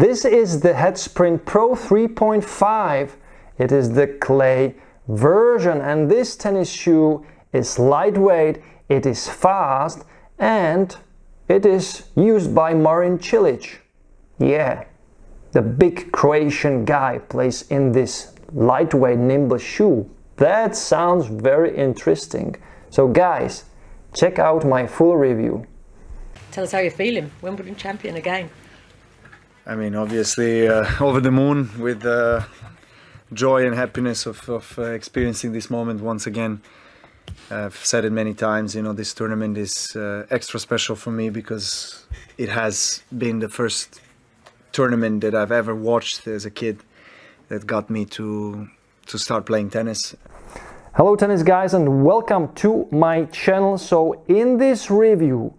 This is the Head Sprint Pro 3.5. It is the clay version and this tennis shoe is lightweight, it is fast and it is used by Marin Cilic. Yeah, the big Croatian guy plays in this lightweight nimble shoe. That sounds very interesting. So guys, check out my full review. Tell us how you're feeling, Wimbledon champion again. I mean, obviously uh, over the moon with the joy and happiness of, of uh, experiencing this moment once again. I've said it many times, you know, this tournament is uh, extra special for me because it has been the first tournament that I've ever watched as a kid that got me to to start playing tennis. Hello tennis guys and welcome to my channel. So in this review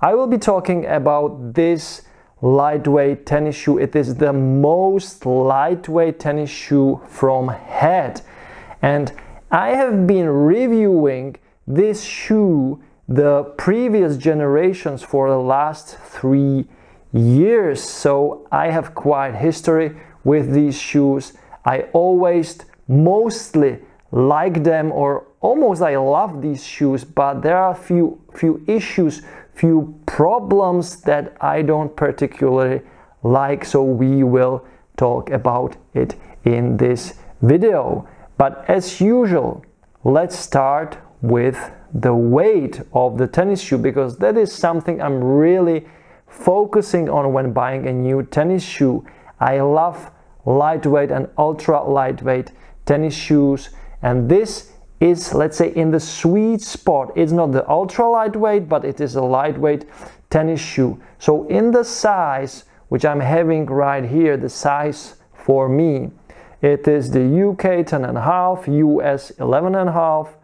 I will be talking about this lightweight tennis shoe. It is the most lightweight tennis shoe from Head. And I have been reviewing this shoe the previous generations for the last three years. So I have quite history with these shoes. I always mostly like them or almost I love these shoes, but there are few few issues few problems that I don't particularly like, so we will talk about it in this video. But as usual, let's start with the weight of the tennis shoe because that is something I'm really focusing on when buying a new tennis shoe. I love lightweight and ultra lightweight tennis shoes and this is let's say in the sweet spot. It's not the ultra lightweight but it is a lightweight tennis shoe. So in the size which i'm having right here the size for me it is the uk 10 and a half us 11 and a half.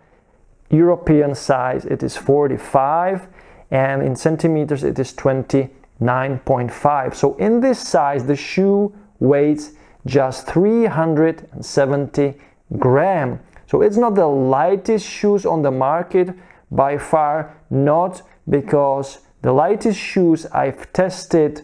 European size it is 45 and in centimeters it is 29.5 so in this size the shoe weighs just 370 gram so it's not the lightest shoes on the market by far, not because the lightest shoes I've tested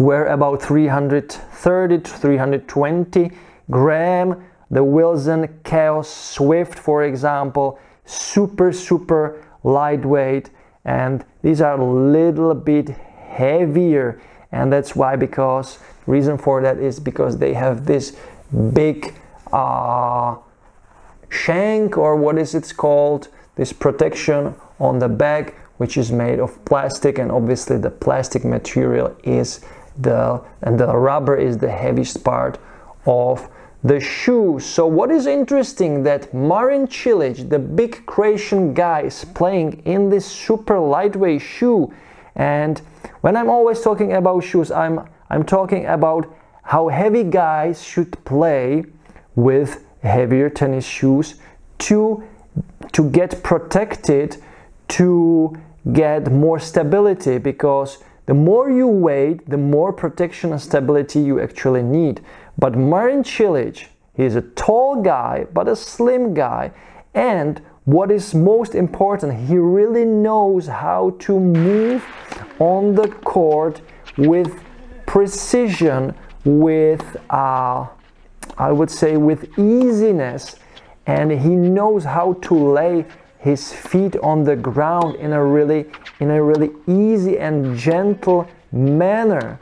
were about 330 to 320 gram. The Wilson Kaos Swift, for example, super, super lightweight, and these are a little bit heavier. And that's why, because reason for that is because they have this big uh, shank or what is it called this protection on the back which is made of plastic and obviously the plastic material is the and the rubber is the heaviest part of the shoe. So what is interesting that Marin Cilic, the big Croatian guy, is playing in this super lightweight shoe. And when I'm always talking about shoes, I'm I'm talking about how heavy guys should play with heavier tennis shoes to to get protected to get more stability because the more you weight the more protection and stability you actually need. But Marin Cilic he's a tall guy but a slim guy. And what is most important he really knows how to move on the court with precision with uh, I would say, with easiness, and he knows how to lay his feet on the ground in a really in a really easy and gentle manner.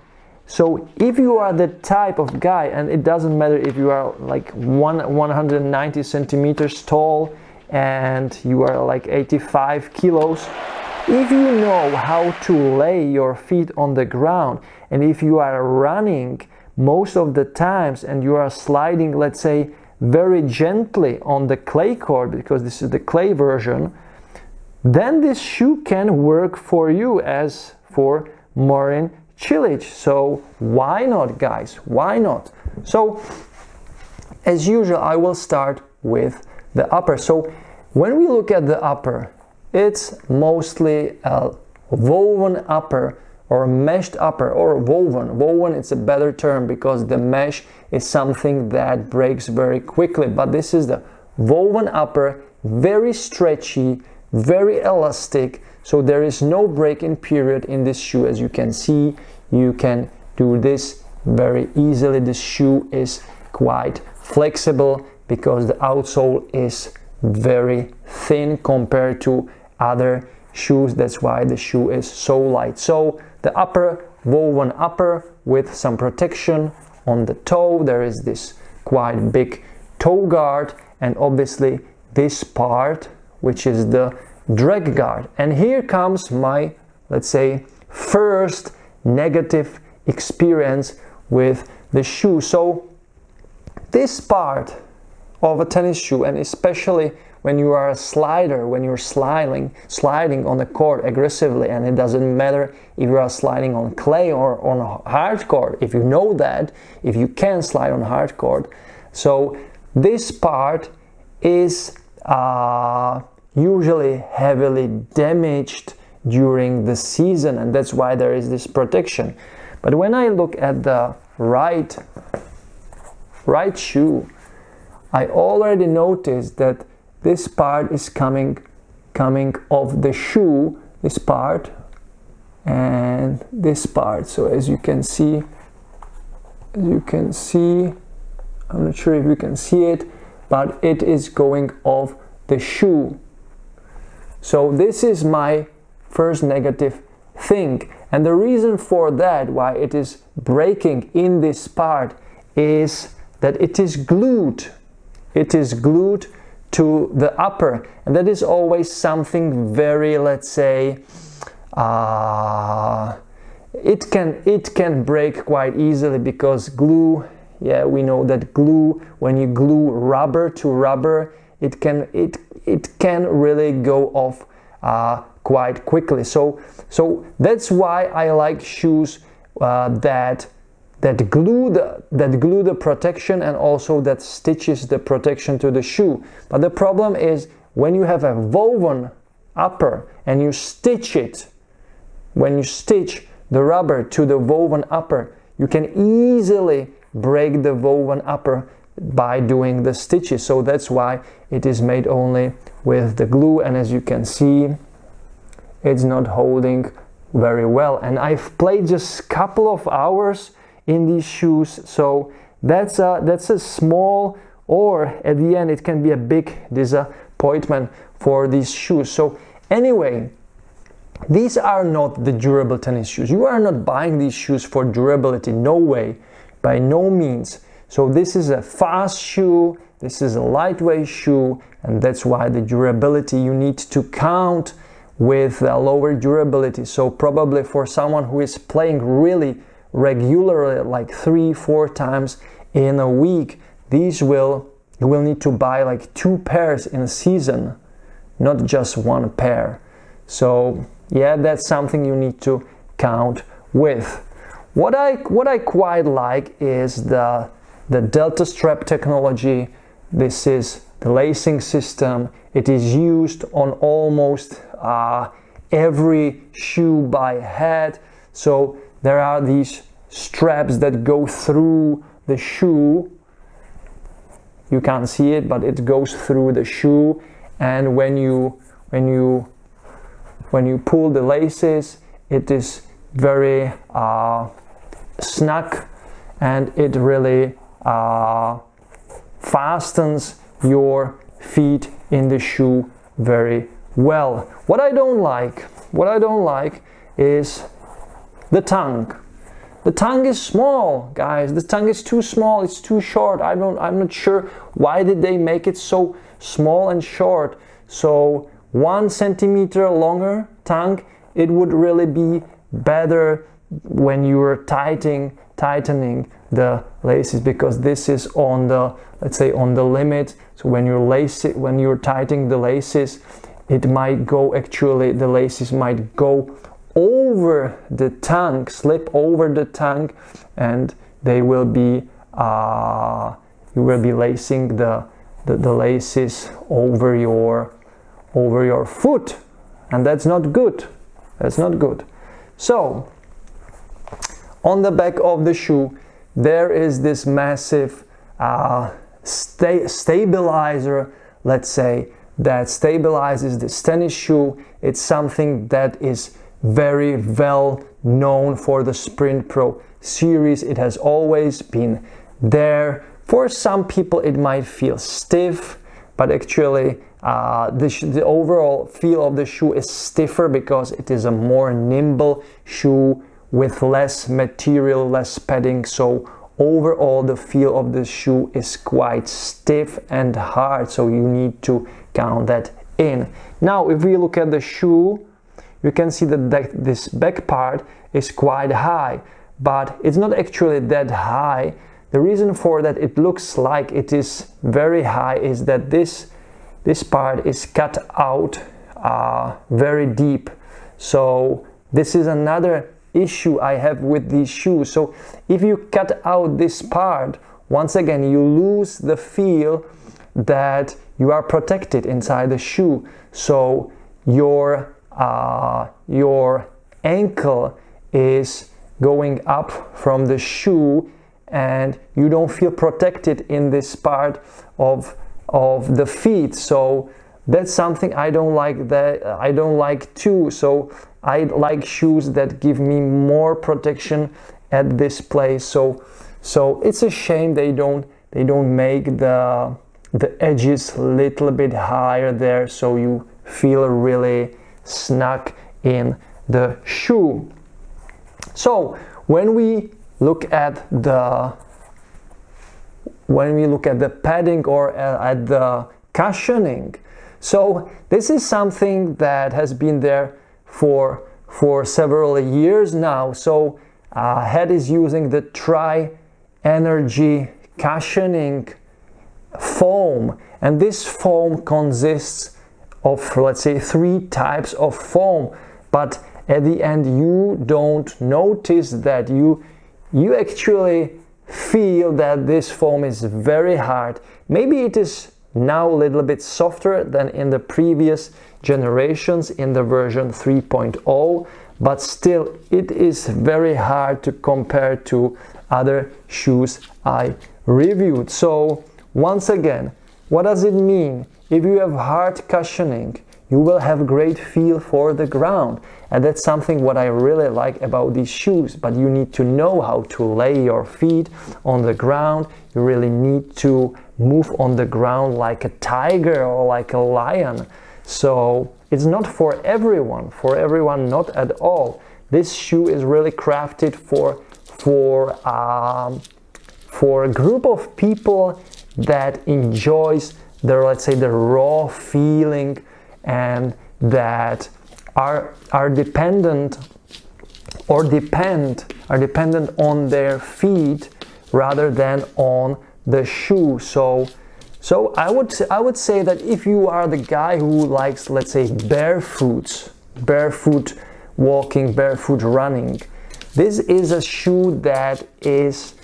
So if you are the type of guy, and it doesn't matter if you are like one 190 centimeters tall and you are like 85 kilos, if you know how to lay your feet on the ground, and if you are running most of the times and you are sliding, let's say, very gently on the clay court because this is the clay version, then this shoe can work for you as for Marin Cilic. So why not, guys? Why not? So as usual, I will start with the upper. So when we look at the upper, it's mostly a woven upper or meshed upper or woven. Woven it's a better term because the mesh is something that breaks very quickly, but this is the woven upper, very stretchy, very elastic, so there is no break-in period in this shoe as you can see. You can do this very easily. The shoe is quite flexible because the outsole is very thin compared to other shoes. That's why the shoe is so light. So the upper woven upper with some protection on the toe. There is this quite big toe guard and obviously this part which is the drag guard. And here comes my, let's say, first negative experience with the shoe. So this part of a tennis shoe and especially when you are a slider, when you're sliding, sliding on the court aggressively, and it doesn't matter if you are sliding on clay or on hard court, if you know that, if you can slide on hard court. So this part is uh, usually heavily damaged during the season, and that's why there is this protection. But when I look at the right right shoe, I already noticed that this part is coming coming of the shoe this part and this part. So as you can see as you can see I'm not sure if you can see it but it is going off the shoe. So this is my first negative thing. And the reason for that why it is breaking in this part is that it is glued. It is glued to the upper. And that is always something very let's say uh, it can it can break quite easily because glue yeah we know that glue when you glue rubber to rubber it can it it can really go off uh, quite quickly. So so that's why I like shoes uh, that that glue the that glue the protection and also that stitches the protection to the shoe. But the problem is when you have a woven upper and you stitch it when you stitch the rubber to the woven upper you can easily break the woven upper by doing the stitches. So that's why it is made only with the glue. And as you can see it's not holding very well. And I've played just a couple of hours in these shoes. So that's a, that's a small or at the end it can be a big disappointment for these shoes. So anyway, these are not the durable tennis shoes. You are not buying these shoes for durability. No way. By no means. So this is a fast shoe. This is a lightweight shoe and that's why the durability you need to count with a lower durability. So probably for someone who is playing really regularly like three four times in a week these will you will need to buy like two pairs in a season not just one pair. So yeah that's something you need to count with. What i what i quite like is the the delta strap technology. This is the lacing system. It is used on almost uh, every shoe by head. So there are these straps that go through the shoe. You can't see it but it goes through the shoe. And when you when you when you pull the laces it is very uh, snug and it really uh, fastens your feet in the shoe very well. What I don't like what I don't like is the tongue. The tongue is small, guys. The tongue is too small. It's too short. I don't. I'm not sure why did they make it so small and short. So one centimeter longer tongue. It would really be better when you are tightening tightening the laces because this is on the let's say on the limit. So when you're lace when you're tightening the laces, it might go actually the laces might go over the tongue, slip over the tongue, and they will be uh, you will be lacing the, the, the laces over your over your foot, and that's not good. That's not good. So on the back of the shoe, there is this massive uh, sta stabilizer, let's say, that stabilizes the tennis shoe. It's something that is very well known for the Sprint Pro series. It has always been there. For some people, it might feel stiff, but actually, uh, the, the overall feel of the shoe is stiffer because it is a more nimble shoe with less material, less padding. So overall the feel of the shoe is quite stiff and hard so you need to count that in now if we look at the shoe you can see that this back part is quite high but it's not actually that high the reason for that it looks like it is very high is that this this part is cut out uh, very deep so this is another issue I have with these shoes. So if you cut out this part, once again, you lose the feel that you are protected inside the shoe. So your uh, your ankle is going up from the shoe and you don't feel protected in this part of of the feet so that's something i don't like that i don't like too so I like shoes that give me more protection at this place. So, so it's a shame they don't they don't make the the edges a little bit higher there, so you feel really snug in the shoe. So when we look at the when we look at the padding or at the cushioning, so this is something that has been there for, for several years now. So uh, Head is using the Tri Energy cushioning foam, and this foam consists of, let's say, three types of foam. But at the end, you don't notice that you you actually feel that this foam is very hard. Maybe it is now a little bit softer than in the previous generations in the version 3.0 but still it is very hard to compare to other shoes I reviewed so once again what does it mean if you have hard cushioning you will have great feel for the ground. And that's something what I really like about these shoes but you need to know how to lay your feet on the ground. You really need to move on the ground like a tiger or like a lion. So it's not for everyone for everyone not at all. This shoe is really crafted for for um, for a group of people that enjoys the let's say the raw feeling and that are are dependent or depend are dependent on their feet rather than on the shoe. So so I would I would say that if you are the guy who likes let's say barefoot barefoot walking barefoot running this is a shoe that is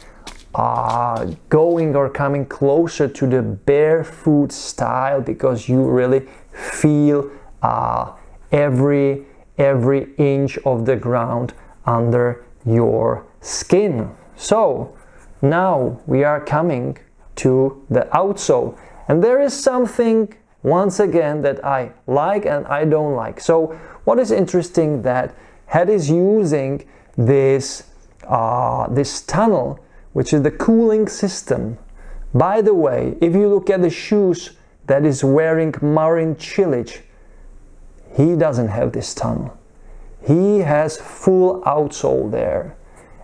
uh, going or coming closer to the barefoot style because you really feel uh, every every inch of the ground under your skin. So now we are coming to the outsole, and there is something once again that I like and I don't like. So what is interesting that Head is using this uh, this tunnel, which is the cooling system. By the way, if you look at the shoes that is wearing Marin Cilic, he doesn't have this tunnel. He has full outsole there.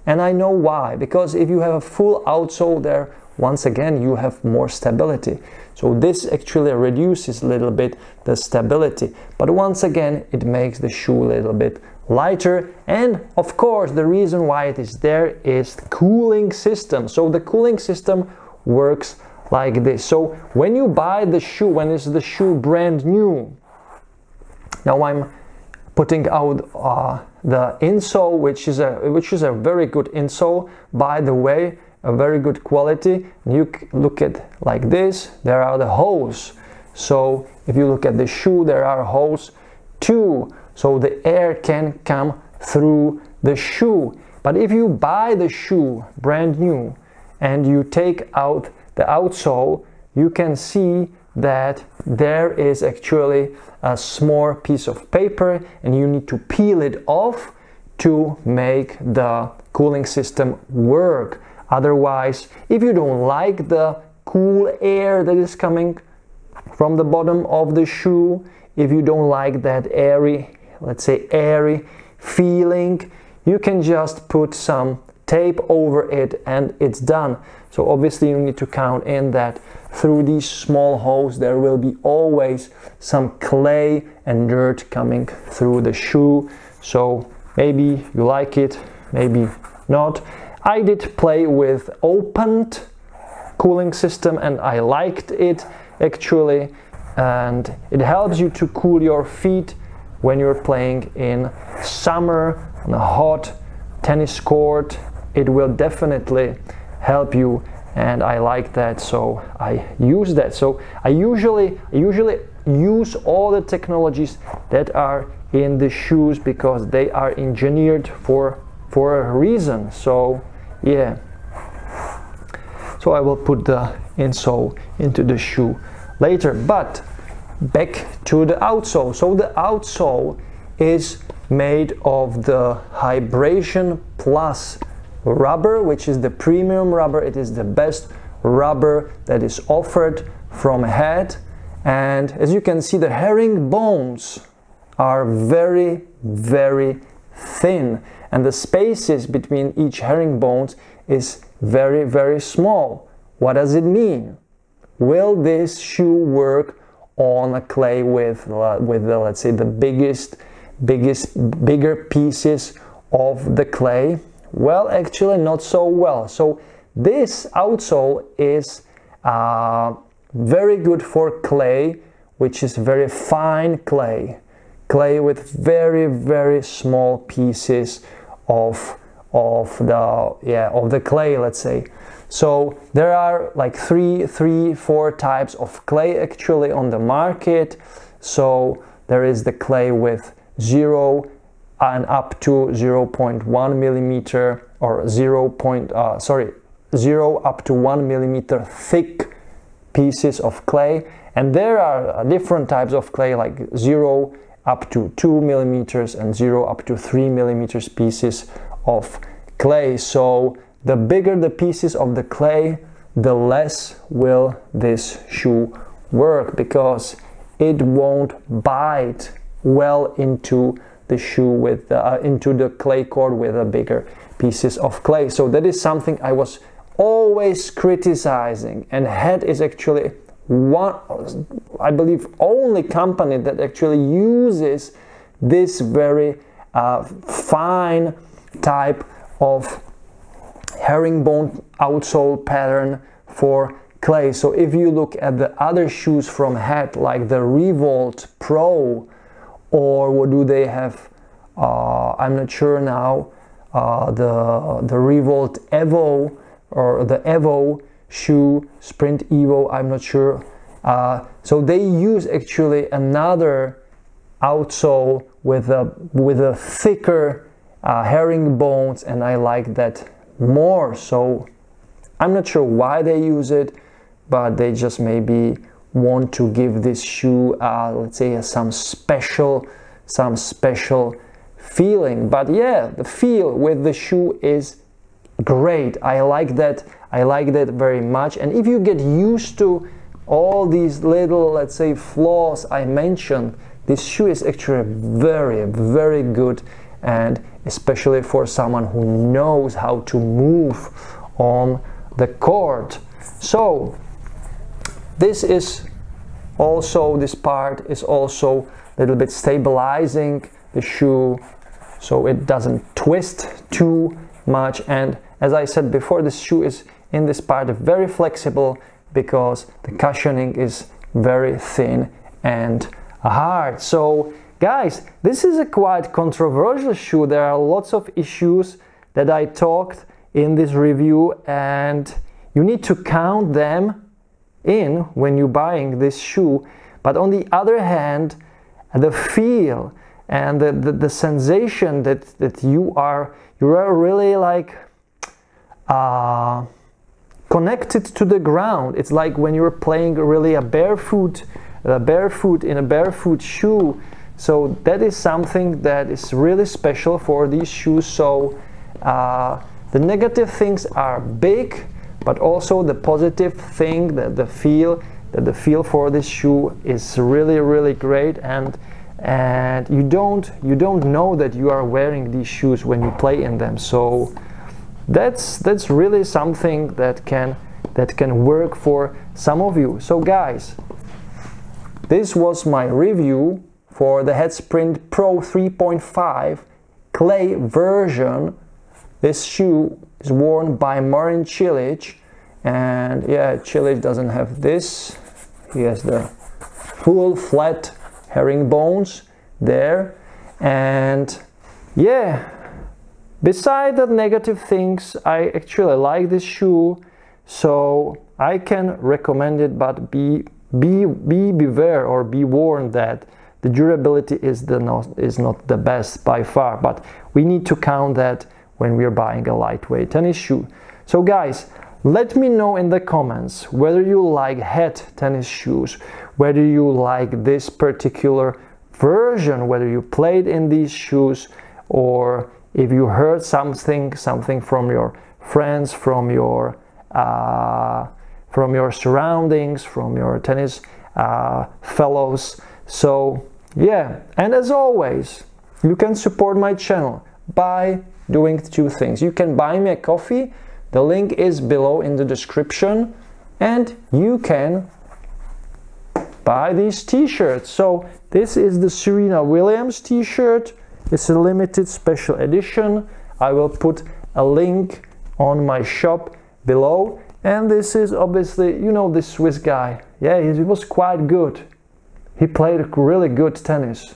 And I know why, because if you have a full outsole there, once again you have more stability. So this actually reduces a little bit the stability. But once again, it makes the shoe a little bit lighter. And of course, the reason why it is there is the cooling system. So the cooling system works like this. So when you buy the shoe, when is the shoe brand new, now I'm putting out uh, the insole, which is a which is a very good insole, by the way, a very good quality. You look at like this, there are the holes. So if you look at the shoe, there are holes too, so the air can come through the shoe. But if you buy the shoe brand new and you take out the outsole, you can see that there is actually a small piece of paper and you need to peel it off to make the cooling system work. Otherwise, if you don't like the cool air that is coming from the bottom of the shoe, if you don't like that airy, let's say airy feeling, you can just put some tape over it and it's done. So obviously you need to count in that through these small holes there will be always some clay and dirt coming through the shoe. So maybe you like it, maybe not. I did play with opened cooling system and I liked it actually and it helps you to cool your feet when you're playing in summer on a hot tennis court it will definitely help you and I like that so I use that. So I usually usually use all the technologies that are in the shoes because they are engineered for for a reason. So yeah. So I will put the insole into the shoe later but back to the outsole so the outsole is made of the Hybrasion Plus rubber, which is the premium rubber. It is the best rubber that is offered from Head. And as you can see, the herring bones are very, very thin. And the spaces between each herring bones is very, very small. What does it mean? Will this shoe work on a clay with, uh, with the, let's say, the biggest, biggest, bigger pieces of the clay? Well, actually not so well. So this outsole is uh, very good for clay, which is very fine clay. Clay with very, very small pieces of, of the, yeah, of the clay, let's say. So there are like three, three, four types of clay actually on the market. So there is the clay with zero and up to 0.1 millimeter or 0. Point, uh, sorry 0 up to 1 millimeter thick pieces of clay and there are uh, different types of clay like 0 up to 2 millimeters and 0 up to 3 millimeters pieces of clay so the bigger the pieces of the clay the less will this shoe work because it won't bite well into the shoe with uh, into the clay court with the bigger pieces of clay. So that is something I was always criticizing, and Head is actually one, I believe, only company that actually uses this very uh, fine type of herringbone outsole pattern for clay. So if you look at the other shoes from Head, like the Revolt Pro or what do they have? Uh, I'm not sure now. Uh, the the Revolt Evo or the Evo shoe Sprint Evo. I'm not sure. Uh, so they use actually another outsole with a with a thicker uh, herringbones, and I like that more. So I'm not sure why they use it, but they just maybe want to give this shoe, uh, let's say, some special, some special feeling. But yeah, the feel with the shoe is great. I like that. I like that very much. And if you get used to all these little, let's say, flaws I mentioned, this shoe is actually very, very good. And especially for someone who knows how to move on the court. So this is also, this part is also a little bit stabilizing the shoe so it doesn't twist too much. And as I said before, this shoe is in this part very flexible because the cushioning is very thin and hard. So guys, this is a quite controversial shoe. There are lots of issues that I talked in this review and you need to count them in when you're buying this shoe. But on the other hand, the feel and the, the, the sensation that, that you are you are really like uh, connected to the ground. It's like when you're playing really a barefoot, a barefoot in a barefoot shoe. So that is something that is really special for these shoes. So uh, the negative things are big, but also the positive thing that the feel that the feel for this shoe is really really great. And and you don't you don't know that you are wearing these shoes when you play in them. So that's that's really something that can that can work for some of you. So guys this was my review for the Head Sprint Pro 3.5 clay version. This shoe is worn by Marin Cilic and yeah Cilic doesn't have this. He has the full flat herringbones there. And yeah beside the negative things I actually like this shoe so I can recommend it but be be be beware or be warned that the durability is the not, is not the best by far but we need to count that when we're buying a lightweight tennis shoe so guys let me know in the comments whether you like head tennis shoes, whether you like this particular version, whether you played in these shoes, or if you heard something, something from your friends, from your uh, from your surroundings, from your tennis uh, fellows. So yeah, and as always, you can support my channel by doing two things. You can buy me a coffee the link is below in the description and you can buy these t-shirts. So this is the Serena Williams t-shirt. It's a limited special edition. I will put a link on my shop below. And this is obviously, you know, this Swiss guy. Yeah, he was quite good. He played really good tennis.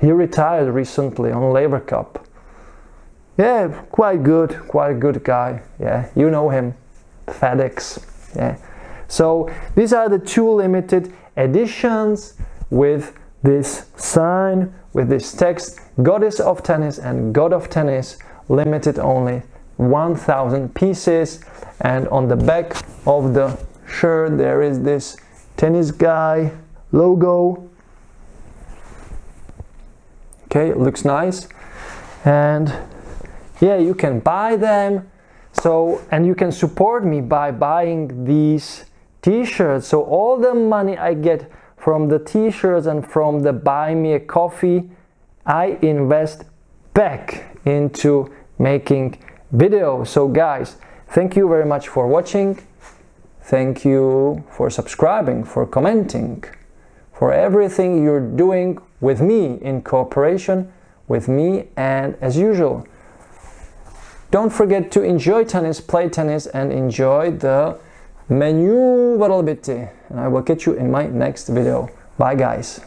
He retired recently on Laver Cup. Yeah, quite good, quite a good guy. Yeah, you know him, FedEx. Yeah. So these are the two limited editions with this sign, with this text, Goddess of Tennis and God of Tennis, limited only 1000 pieces. And on the back of the shirt, there is this tennis guy logo. Okay, looks nice. And yeah you can buy them. So and you can support me by buying these t-shirts. So all the money i get from the t-shirts and from the buy me a coffee i invest back into making videos so guys thank you very much for watching. Thank you for subscribing for commenting for everything you're doing with me in cooperation with me and as usual don't forget to enjoy tennis, play tennis, and enjoy the maneuverability. And I will catch you in my next video. Bye guys.